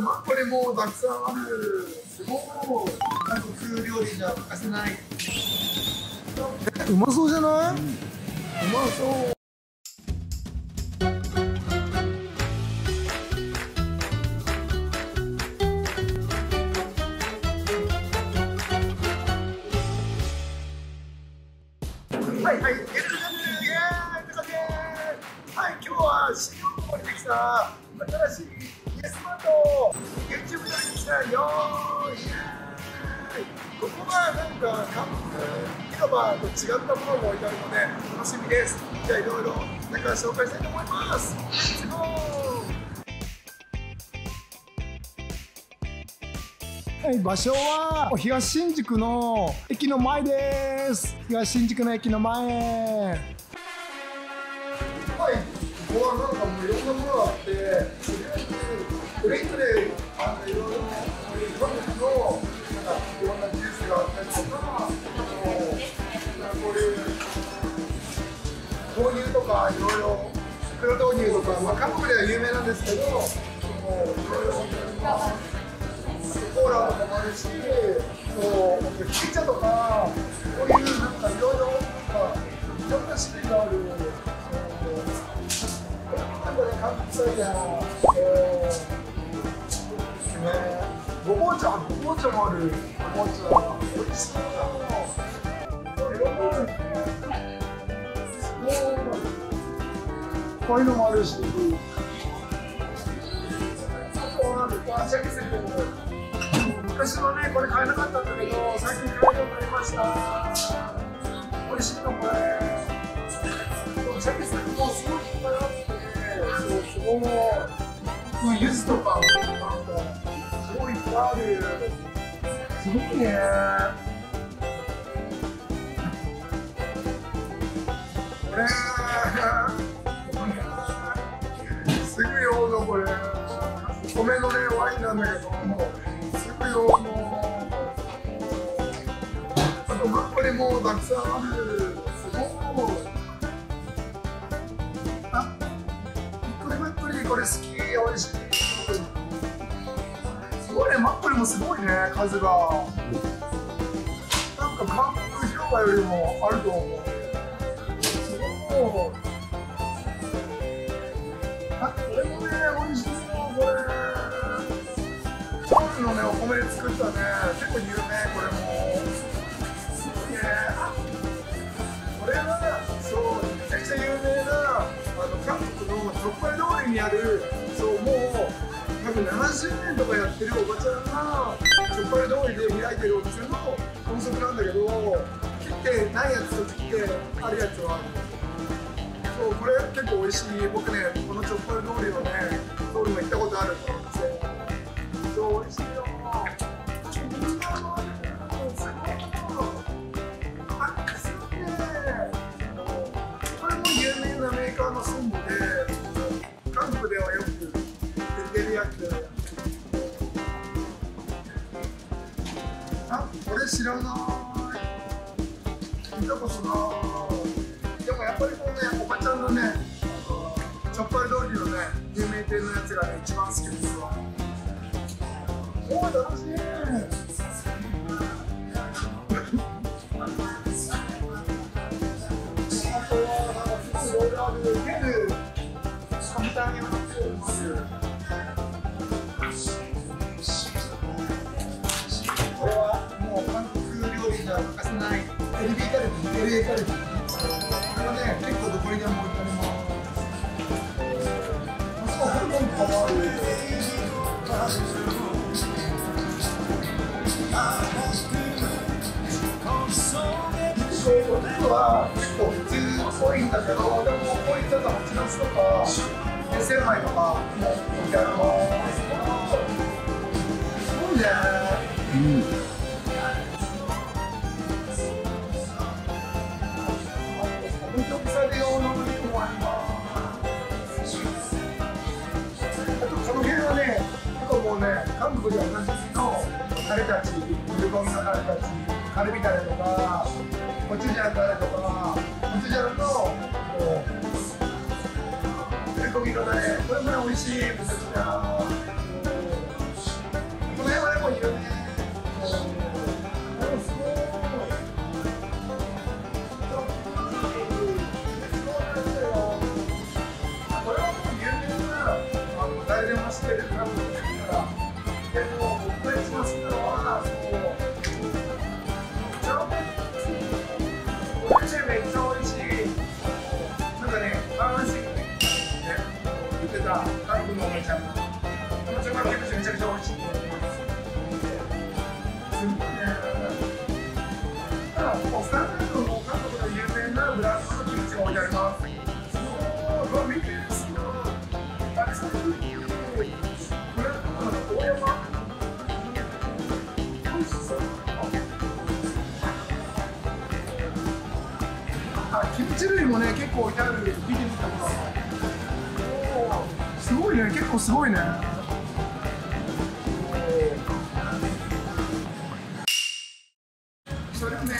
とマッコリもたくさんあるすごい。韓国料理じゃ欠かせない。うまそうじゃない、うん、うまそうはい。はい、はい、今日は新大久保にできたに来たよここはなんか広場と違ったものも置いてあるので楽しみです。じゃあいろいろ中紹介したいと思います。レッツゴーはい、場所は東新宿の駅の前です。東新宿の駅の前。はい、ここはなんかもういろんなものがあって、とりあえずフレイトであのいろ豆乳とかいろいろ黒豆乳とか、まあ韓国では有名なんですけど、もういろいろコーラとかもあるし、そう麦茶とかこういうなんかいろいろいろんな種類がある。なんかね、韓国菜や、えー、ね、ごぼう茶、ごぼう茶もある。ごぼう茶、美味しそうだ。いろんこういうのもあるし。昔はね、これ買えなかったんだけど、最近買えるようになりました。美味しいのこれ。このシャキスもすごいいっぱいあって、そうすごい。もう柚子とか、なんか、すごいいっぱいある。すごいね。これ、米のね、ワインなんだけど、用のあとマッコリもたくさんあるすごいあこれマッコリこれ好き美味しいすごいねマッコリもすごいね数が。なんか韓国広場よりもあると思う。すごい米で作ったね。結構有名これも。すごいね。これはそうめちゃくちゃ有名なあの韓国のチョッパイ通りにあるそうもう多分70年とかやってるおばちゃんがチョッパイ通りで開いてるお店の豚足なんだけど切ってないやつと切ってあるやつはある。そうこれ結構美味しい。僕ねこのチョッパイ通りをね通りも行ったことあるんで知らない。見たことない。でもやっぱりこのねおばちゃんのねチョッパイ通りのね有名店のやつがね一番好きですわ。おー楽しい LB カルビ LA カルビこれね結構どこにでも置いてありますあホルモンとかもあるそう肉は結構普通多いんだけどでもこういったのハチノスとか千枚とか置いてあるのすごいねうん。うね韓国でおなじみのタレたち煮込みのタレたちカルビタレとかコチュジャンタレとかコチュジャンのこうコ込のタレこれも美味しいめこの辺はもいこれはもうな誰でも知ってる類もね結構置いてある見てみてくださいおーすごいね結構すごいね。ジョルメ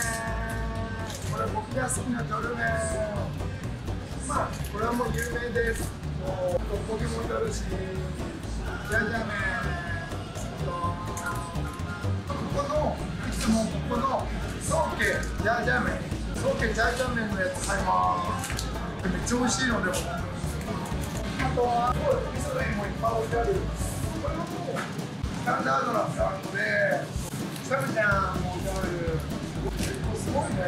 これ僕が好きなジョルメまあこれはもう有名です。もうトッポギもあるしジャジャメ。ここのいつもここのソーケジャジャー麺ソーケジャイジャー麺のやつ買います。めっちゃ美味しいのでもあとは味噌類もいっぱい置いてある。これももうスタンダードなブランドでサムちゃんも置いてある結構すごいね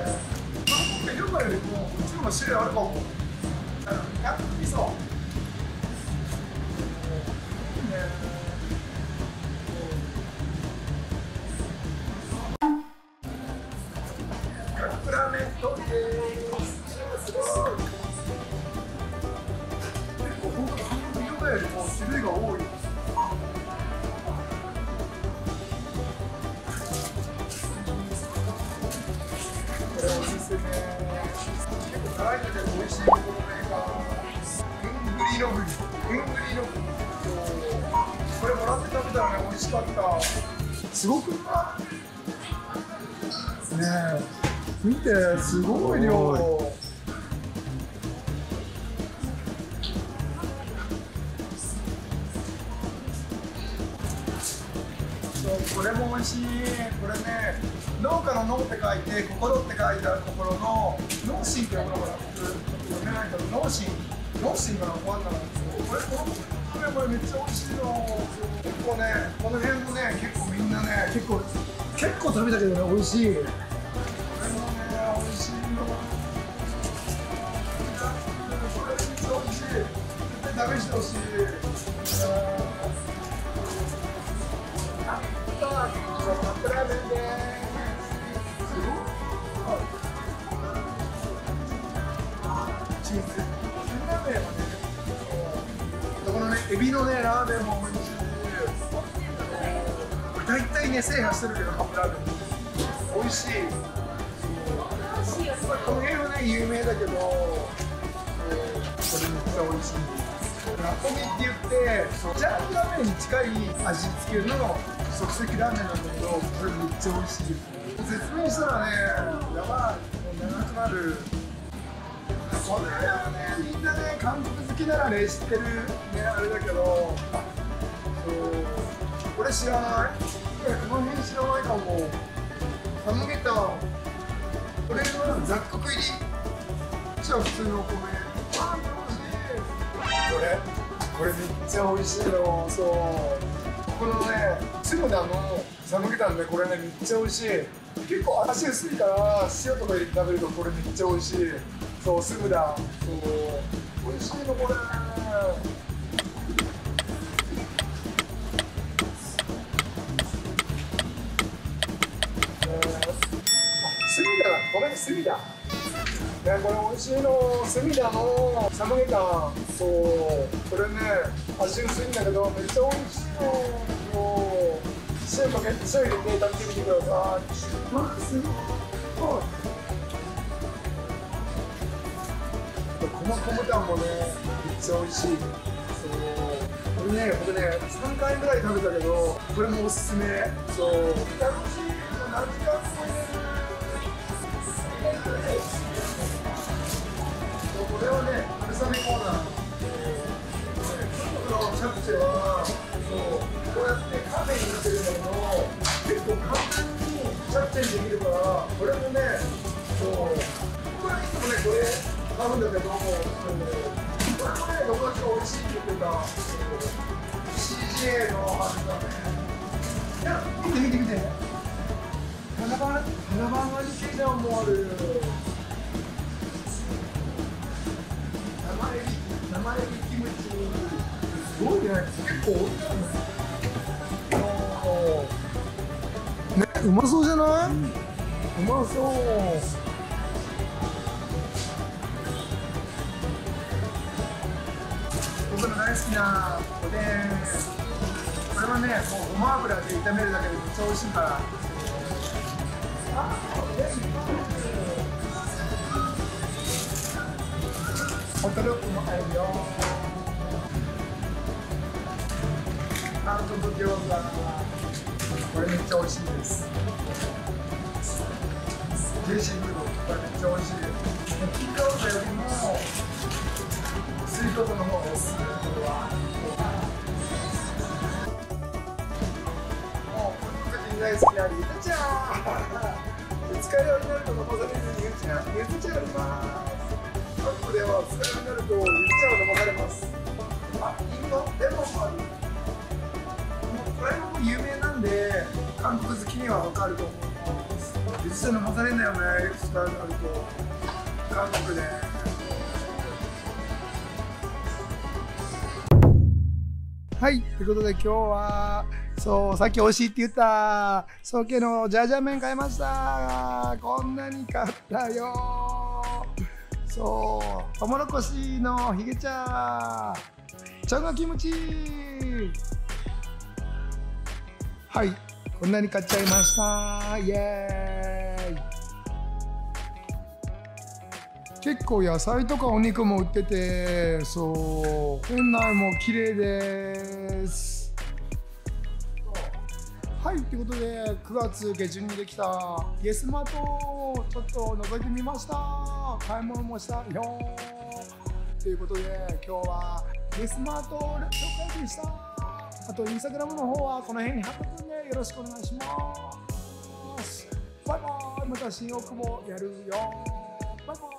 韓国よくよりもこっちの方が種類あるかも味噌辛いんだけど美味しいこのメーカーグングリのグリグングリのグリこれもらって食べたらね美味しかったすごくねえ見てすごい量。これも美味しい。これね農家の農って書いて心って書いてあるところの農心って読むのかな読めないけど農心農心かなファンなんですよこれこのこれこれめっちゃ美味しいの。結構ねこの辺もね結構みんなね結構結構食べたけどね美味しい。これもね美味しいの。これめっちゃ美味しい。絶対試してほしいこのねエビのねラーメンも美味しい大体ね制覇してるけどカップラーメン美味しいまあこの辺はね有名だけどこれめっちゃ美味しい。ラコミって言ってジャージラーメンに近い味付けの即席ラーメンなんだけどこれめっちゃ美味しい説明したらねやばいもう長くなるこれはねみんなね韓国好きならね知ってるねあれだけどそう。これ知らないいやこの辺知らないかもサムゲタンこれは雑穀入りじゃあ普通のお米あー楽しいこれこれめっちゃ美味しいのそうこのねツムダのサムゲタンねこれ。ねめっちゃ美味しい結構足薄いから塩とか入れて食べるとこれめっちゃ美味しいそうスムダそう美味しいのこれスミダだごめんスミダね、これ美味しいの、スミダのサムゲタン、そう、これね、味薄いんだけど、めっちゃ美味しいの。そう、塩かけ、塩入れて食べてみてください。わ、すごい。コマコムタンもね、めっちゃ美味しい。そう、これね、僕ね、3回ぐらい食べたけど、これもおすすめ。そう、楽しい。何時間もね。これはね、春雨コーナー。韓国のチャプチェは、そう、うやってカフェに入れてるんだけど、結構簡単にチャプチェにできるから、これもね、そう、僕はいつもね、これ買うんだけど、これもね、友達が美味しいって言ってた。CJ のはずだねいや見て見て見て花々花々系でもある生エビ生エビキムチすごいね結構多いからねねうまそうじゃない、うん、うまそう。僕の大好きなおでん。これはねもうごま油で炒めるだけでめっちゃ美味しいから。あおでホットドッグもあるよ韓国餃子。これめっちゃ美味しいです。ジェシーフードこれめっちゃ美味しい。ですキッカオーよりもスイートの方がおすすめこれはもう個人大好きなゆずちゃん。二日酔いになると飲まされずにゆずちゃんゆずちゃんあります韓国では二日酔いになるとゆずちゃんを飲まされますあ、リンゴレモンもあるこれも有名なんで韓国好きには分かると思います実際飲まされんだよねストラになると韓国で。はいということで今日はそうさっき美味しいって言ったソケのジャージャー麺買いました。こんなに買ったよ。そうトウモロコシのヒゲ茶。チャンガキムチ。はい。こんなに買っちゃいました。イエーイ。結構野菜とかお肉も売っててそう。店内も綺麗です。はい。ということで9月下旬にできたイエスマートをちょっと覗いてみました。買い物もした。よということで今日はイエスマート紹介でした。あとインスタグラムの方はこの辺に貼っとくんでよろしくお願いします。バイバイ。また新大久保やるよ。バイバイ。